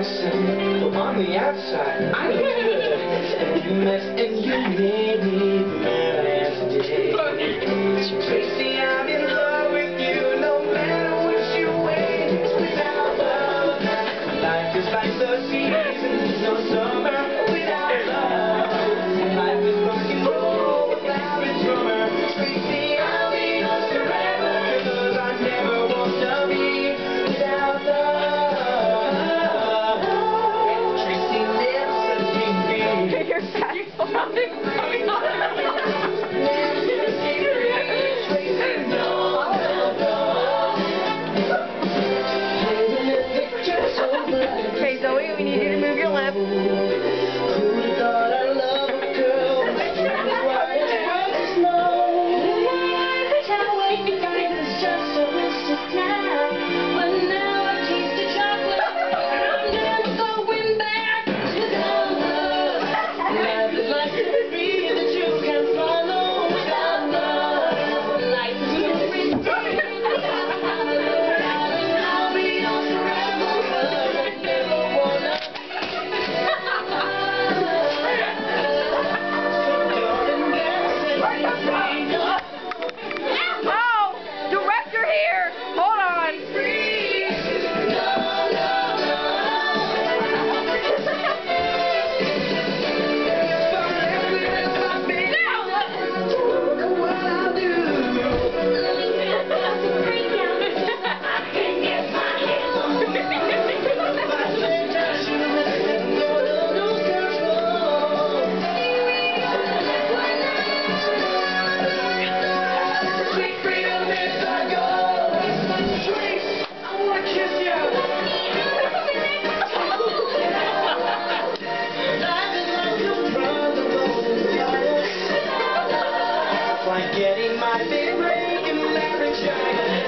innocent, but on the outside, I'm good. you mess, and you made me. we need you to move your lips. like getting my big break in America.